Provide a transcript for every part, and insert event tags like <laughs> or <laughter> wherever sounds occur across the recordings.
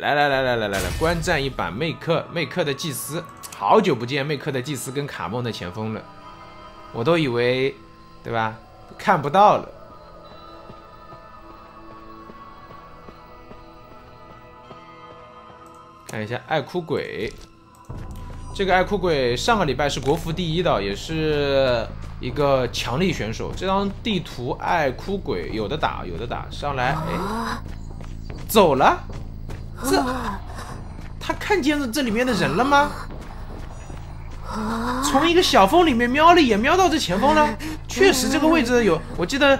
来来来来来来来，观战一把魅克魅克的祭司，好久不见魅克的祭司跟卡梦的前锋了，我都以为，对吧？看不到了。看一下爱哭鬼，这个爱哭鬼上个礼拜是国服第一的，也是一个强力选手。这张地图爱哭鬼有的打，有的打，上来哎，走了，这他看见了这里面的人了吗？从一个小缝里面瞄了一眼，瞄到这前锋了。确实这个位置有，我记得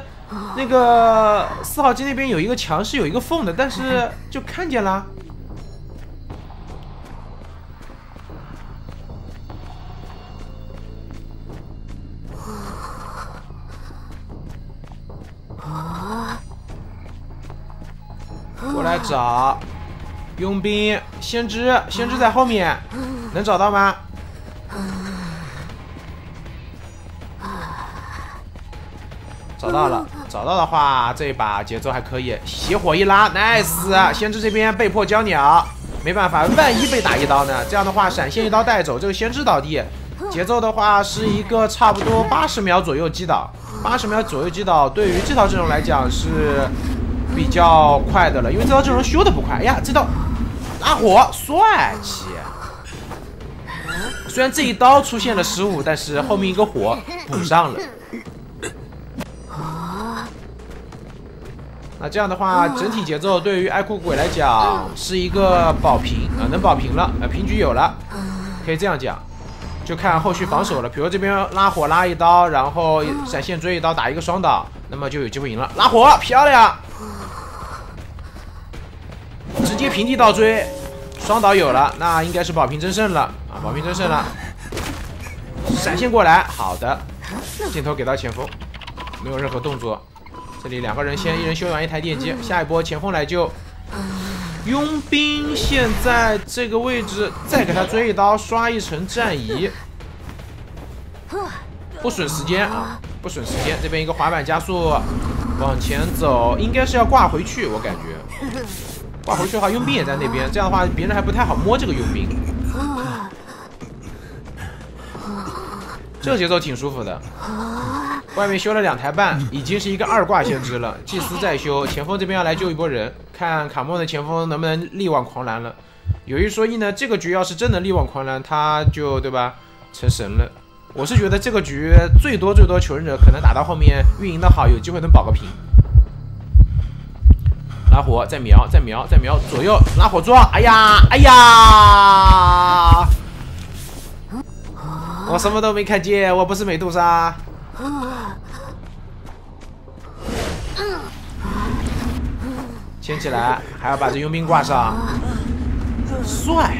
那个四号机那边有一个墙是有一个缝的，但是就看见了。我来找佣兵，先知，先知在后面，能找到吗？找到了，找到的话，这把节奏还可以。邪火一拉，nice！先知这边被迫交鸟，没办法，万一被打一刀呢？这样的话，闪现一刀带走这个先知倒地。节奏的话是一个差不多八十秒左右击倒，八十秒左右击倒，对于这套阵容来讲是比较快的了，因为这套阵容修的不快。哎呀，这刀拉火帅气！虽然这一刀出现了失误，但是后面一个火补上了。那这样的话，整体节奏对于爱哭鬼来讲是一个保平啊，能保平了，呃，平局有了，可以这样讲。就看后续防守了，比如这边拉火拉一刀，然后闪现追一刀打一个双倒，那么就有机会赢了。拉火漂亮，直接平地倒追，双倒有了，那应该是保平争胜了啊，保平争胜了。闪现过来，好的，镜头给到前锋，没有任何动作。这里两个人先一人修完一台电机，下一波前锋来救。佣兵现在这个位置，再给他追一刀，刷一层战移，不损时间啊，不损时间。这边一个滑板加速，往前走，应该是要挂回去，我感觉。挂回去的话，佣兵也在那边，这样的话别人还不太好摸这个佣兵。这个节奏挺舒服的。外面修了两台半，已经是一个二挂先知了。祭司在修，前锋这边要来救一波人，看卡莫的前锋能不能力挽狂澜了。有一说一呢，这个局要是真能力挽狂澜，他就对吧，成神了。我是觉得这个局最多最多求生者可能打到后面运营的好，有机会能保个平。拉火，再瞄，再瞄，再瞄，左右拉火桩。哎呀，哎呀，我什么都没看见，我不是美杜莎。牵起来，还要把这佣兵挂上，帅！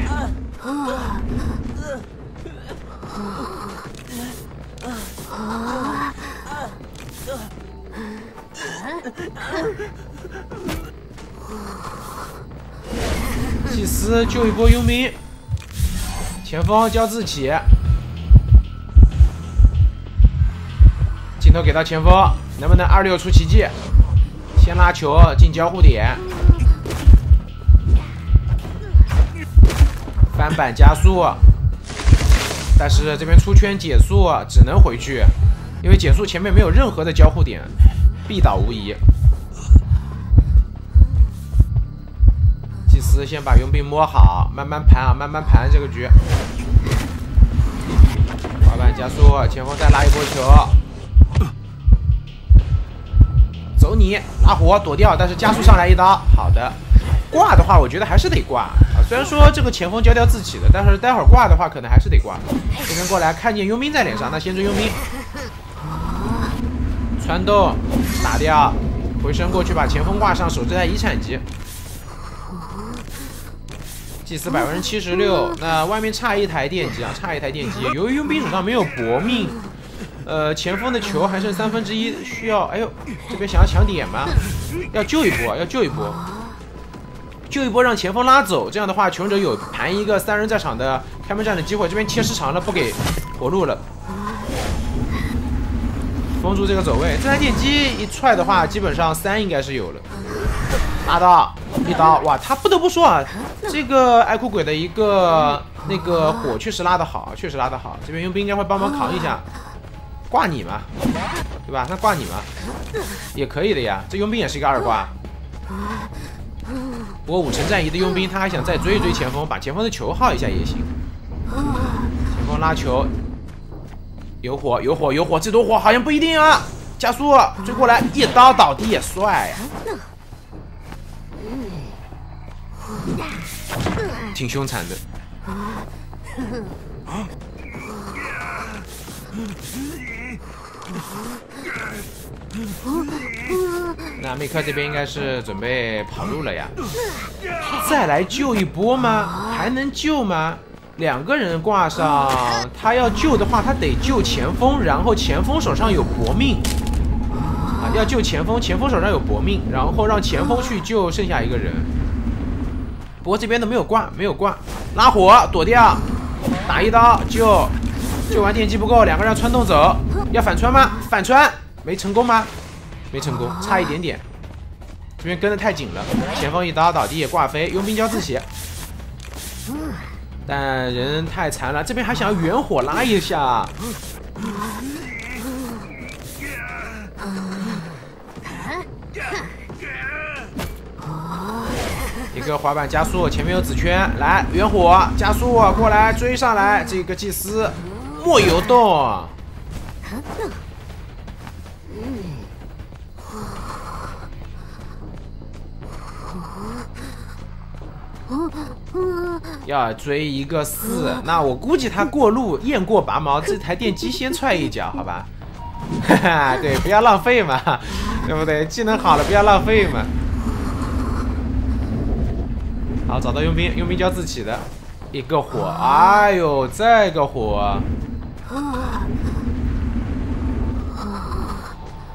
<laughs> 祭司救一波佣兵，前锋交自起。镜头给到前锋，能不能二六出奇迹？先拉球进交互点，翻板加速，但是这边出圈减速只能回去，因为减速前面没有任何的交互点，必倒无疑。先把佣兵摸好，慢慢盘啊，慢慢盘这个局。滑板加速，前锋再拉一波球。走你拉火躲掉，但是加速上来一刀，好的，挂的话我觉得还是得挂啊。虽然说这个前锋交掉自己的，但是待会儿挂的话可能还是得挂。这边过来看见佣兵在脸上，那先追佣兵，穿洞打掉，回身过去把前锋挂上，守这台遗产机。祭司百分之七十六，那外面差一台电机啊，差一台电机。由于佣兵手上没有搏命。呃，前锋的球还剩三分之一，需要，哎呦，这边想要抢点吗？要救一波，要救一波，救一波让前锋拉走，这样的话，求生者有盘一个三人在场的开门战的机会。这边切时长了，不给活路了，封住这个走位。这台电机一踹的话，基本上三应该是有了。大刀一刀，哇！他不得不说啊，这个爱哭鬼的一个那个火确实拉得好，确实拉得好。这边佣兵应该会帮忙扛一下，挂你嘛，对吧？那挂你嘛，也可以的呀。这佣兵也是一个二挂。不过五城战役的佣兵他还想再追一追前锋，把前锋的球耗一下也行。前锋拉球，有火有火有火，这朵火好像不一定啊。加速追过来，一刀倒地，帅呀！挺凶残的。那梅克这边应该是准备跑路了呀？再来救一波吗？还能救吗？两个人挂上，他要救的话，他得救前锋，然后前锋手上有搏命啊。要救前锋，前锋手上有搏命，然后让前锋去救剩下一个人。不过这边都没有挂，没有挂，拉火躲掉，打一刀救，救完电击不够，两个人穿洞走，要反穿吗？反穿没成功吗？没成功，差一点点。这边跟的太紧了，前锋一刀倒地也挂飞，佣兵交自血，但人太残了，这边还想要远火拉一下。滑板加速，前面有紫圈，来远火加速过来追上来，这个祭司莫游动，要追一个四，那我估计他过路雁过拔毛，这台电机先踹一脚，好吧？哈 <laughs> 哈，对，不要浪费嘛，对不对？技能好了，不要浪费嘛。好，找到佣兵，佣兵交自己的一个火，哎呦，这个火，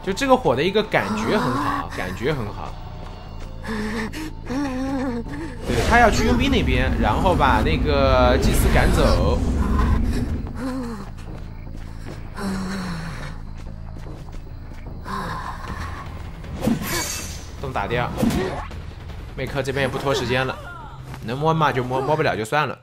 就这个火的一个感觉很好，感觉很好。对他要去佣兵那边，然后把那个祭司赶走。洞打掉，麦克这边也不拖时间了。能摸嘛就摸，摸不了就算了。